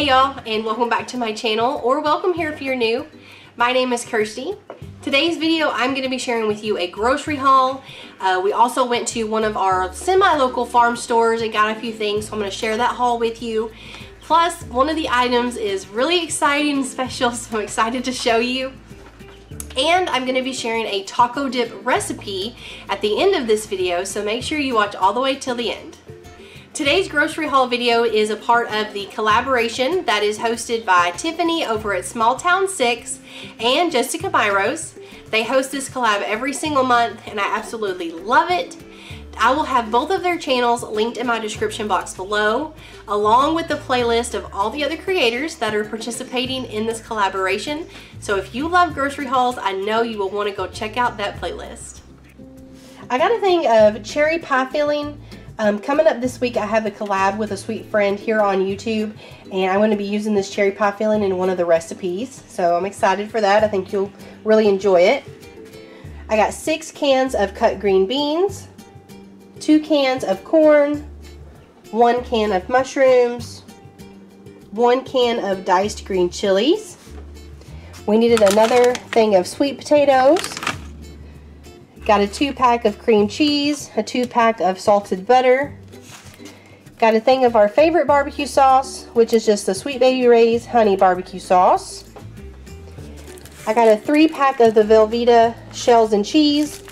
Hey y'all, and welcome back to my channel, or welcome here if you're new. My name is Kirsti. Today's video, I'm going to be sharing with you a grocery haul. Uh, we also went to one of our semi-local farm stores and got a few things, so I'm going to share that haul with you. Plus, one of the items is really exciting and special, so I'm excited to show you. And I'm going to be sharing a taco dip recipe at the end of this video, so make sure you watch all the way till the end. Today's grocery haul video is a part of the collaboration that is hosted by Tiffany over at Smalltown Six and Jessica Myrose. They host this collab every single month and I absolutely love it. I will have both of their channels linked in my description box below, along with the playlist of all the other creators that are participating in this collaboration. So if you love grocery hauls, I know you will want to go check out that playlist. I got a thing of cherry pie filling um, coming up this week, I have a collab with a sweet friend here on YouTube, and I'm going to be using this cherry pie filling in one of the recipes. So I'm excited for that. I think you'll really enjoy it. I got six cans of cut green beans, two cans of corn, one can of mushrooms, one can of diced green chilies. We needed another thing of sweet potatoes, Got a two pack of cream cheese, a two pack of salted butter. Got a thing of our favorite barbecue sauce, which is just the Sweet Baby Ray's honey barbecue sauce. I got a three pack of the Velveeta shells and cheese.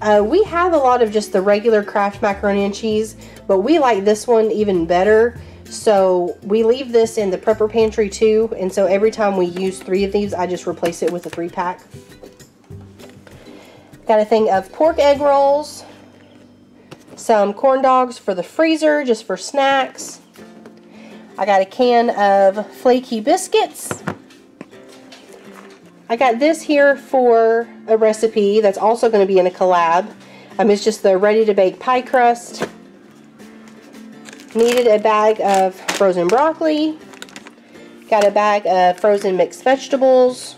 Uh, we have a lot of just the regular Kraft macaroni and cheese, but we like this one even better. So we leave this in the prepper pantry too. And so every time we use three of these, I just replace it with a three pack. Got a thing of pork egg rolls, some corn dogs for the freezer, just for snacks. I got a can of flaky biscuits. I got this here for a recipe that's also going to be in a collab. Um, it's just the ready-to-bake pie crust. Needed a bag of frozen broccoli. Got a bag of frozen mixed vegetables.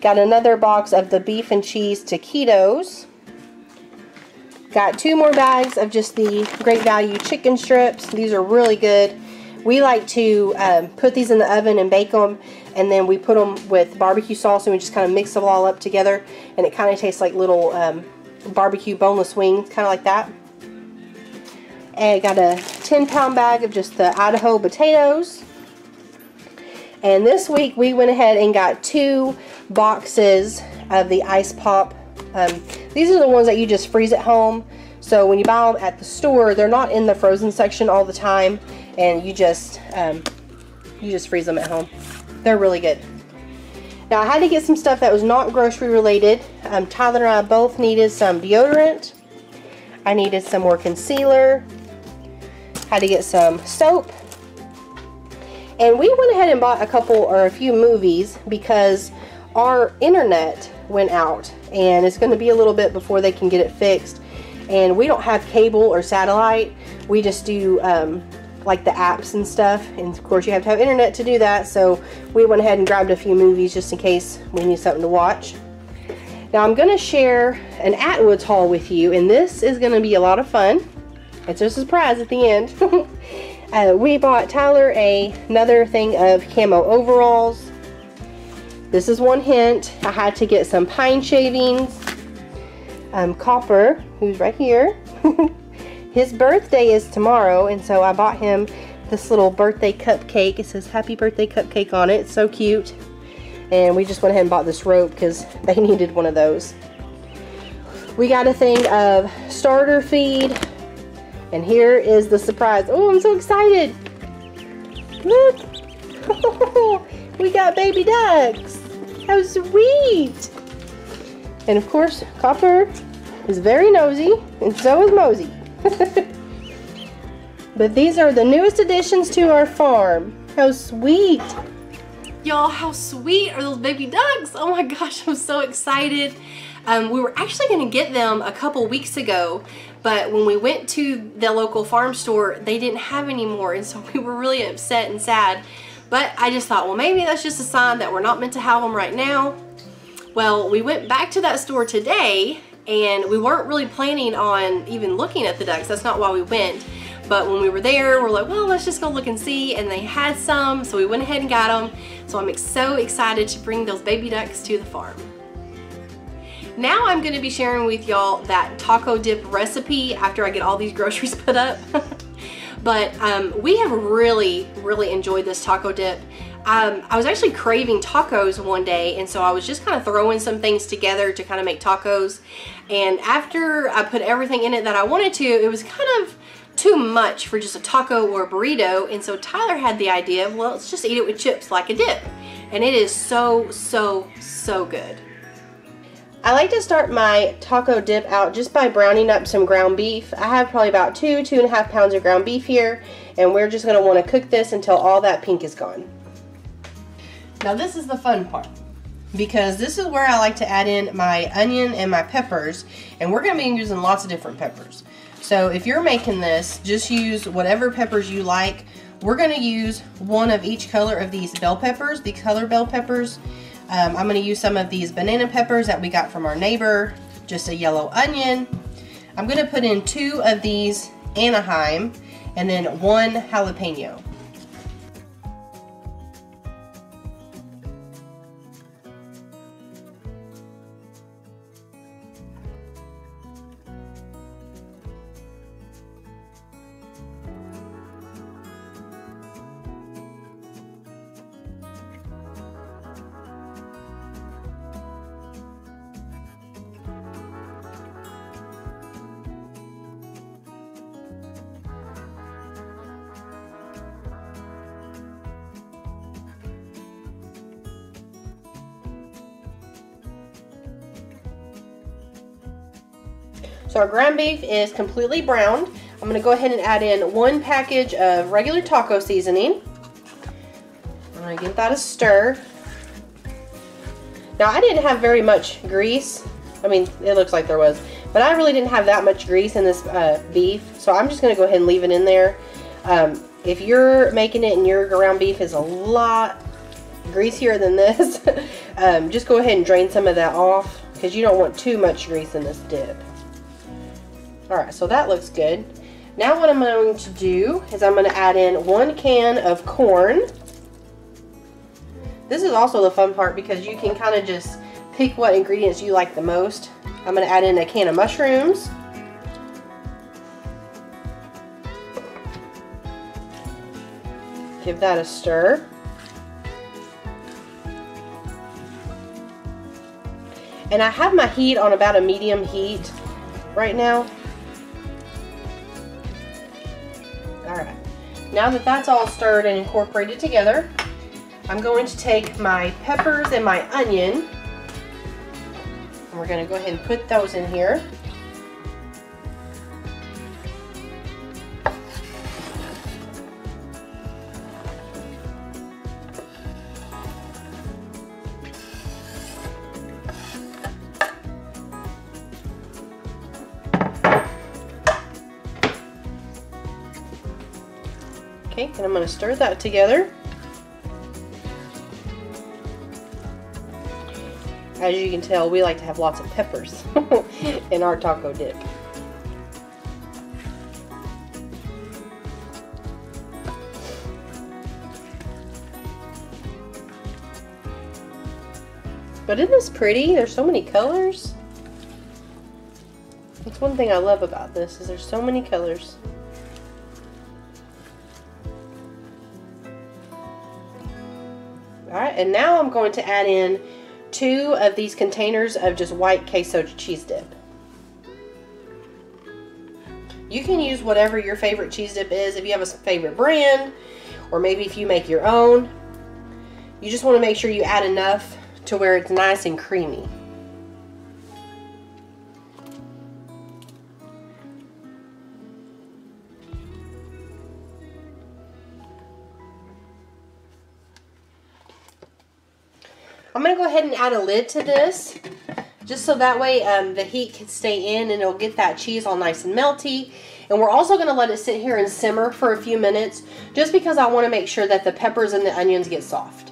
Got another box of the beef and cheese taquitos. Got two more bags of just the Great Value chicken strips. These are really good. We like to um, put these in the oven and bake them and then we put them with barbecue sauce and we just kind of mix them all up together and it kind of tastes like little um, barbecue boneless wings, kind of like that. And I got a 10 pound bag of just the Idaho potatoes. And this week we went ahead and got two boxes of the Ice Pop. Um, these are the ones that you just freeze at home. So when you buy them at the store, they're not in the frozen section all the time, and you just um, you just freeze them at home. They're really good. Now I had to get some stuff that was not grocery related. Um, Tyler and I both needed some deodorant. I needed some more concealer. Had to get some soap. And we went ahead and bought a couple or a few movies because our internet went out and it's going to be a little bit before they can get it fixed. And we don't have cable or satellite. We just do um, like the apps and stuff. And of course you have to have internet to do that. So we went ahead and grabbed a few movies just in case we need something to watch. Now I'm going to share an Atwoods haul with you and this is going to be a lot of fun. It's a surprise at the end. Uh, we bought Tyler a, another thing of camo overalls this is one hint. I had to get some pine shavings. Um, Copper, who's right here. His birthday is tomorrow, and so I bought him this little birthday cupcake. It says happy birthday cupcake on it. It's so cute. And we just went ahead and bought this rope because they needed one of those. We got a thing of starter feed. And here is the surprise. Oh, I'm so excited. Look. we got baby ducks. How sweet! And of course, Copper is very nosy, and so is Mosey. but these are the newest additions to our farm. How sweet! Y'all, how sweet are those baby ducks? Oh my gosh, I'm so excited. Um, we were actually going to get them a couple weeks ago, but when we went to the local farm store, they didn't have any more, and so we were really upset and sad. But I just thought, well, maybe that's just a sign that we're not meant to have them right now. Well, we went back to that store today and we weren't really planning on even looking at the ducks. That's not why we went. But when we were there, we're like, well, let's just go look and see. And they had some, so we went ahead and got them. So I'm so excited to bring those baby ducks to the farm. Now I'm gonna be sharing with y'all that taco dip recipe after I get all these groceries put up. but um, we have really, really enjoyed this taco dip. Um, I was actually craving tacos one day and so I was just kind of throwing some things together to kind of make tacos and after I put everything in it that I wanted to it was kind of too much for just a taco or a burrito and so Tyler had the idea of well let's just eat it with chips like a dip and it is so so so good. I like to start my taco dip out just by browning up some ground beef. I have probably about two, two and a half pounds of ground beef here and we're just going to want to cook this until all that pink is gone. Now this is the fun part because this is where I like to add in my onion and my peppers and we're going to be using lots of different peppers. So if you're making this, just use whatever peppers you like. We're going to use one of each color of these bell peppers, the color bell peppers. Um, I'm going to use some of these banana peppers that we got from our neighbor, just a yellow onion. I'm going to put in two of these Anaheim and then one jalapeno. So our ground beef is completely browned. I'm gonna go ahead and add in one package of regular taco seasoning. I'm gonna give that a stir. Now I didn't have very much grease. I mean, it looks like there was, but I really didn't have that much grease in this uh, beef. So I'm just gonna go ahead and leave it in there. Um, if you're making it and your ground beef is a lot greasier than this, um, just go ahead and drain some of that off because you don't want too much grease in this dip. Alright, so that looks good. Now what I'm going to do is I'm going to add in one can of corn. This is also the fun part because you can kind of just pick what ingredients you like the most. I'm going to add in a can of mushrooms. Give that a stir. And I have my heat on about a medium heat right now. Now that that's all stirred and incorporated together, I'm going to take my peppers and my onion, and we're going to go ahead and put those in here. Okay, and I'm going to stir that together. As you can tell, we like to have lots of peppers in our taco dip. But isn't this pretty? There's so many colors. That's one thing I love about this is there's so many colors. And now I'm going to add in two of these containers of just white queso cheese dip. You can use whatever your favorite cheese dip is. If you have a favorite brand, or maybe if you make your own, you just want to make sure you add enough to where it's nice and creamy. I'm going to go ahead and add a lid to this just so that way um, the heat can stay in and it'll get that cheese all nice and melty. And we're also going to let it sit here and simmer for a few minutes just because I want to make sure that the peppers and the onions get soft.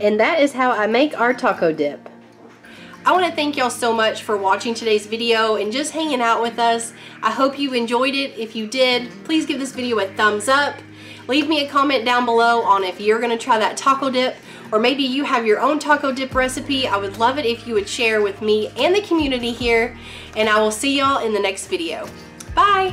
And that is how I make our taco dip. I want to thank y'all so much for watching today's video and just hanging out with us. I hope you enjoyed it. If you did, please give this video a thumbs up. Leave me a comment down below on if you're going to try that taco dip or maybe you have your own taco dip recipe. I would love it if you would share with me and the community here and I will see y'all in the next video. Bye!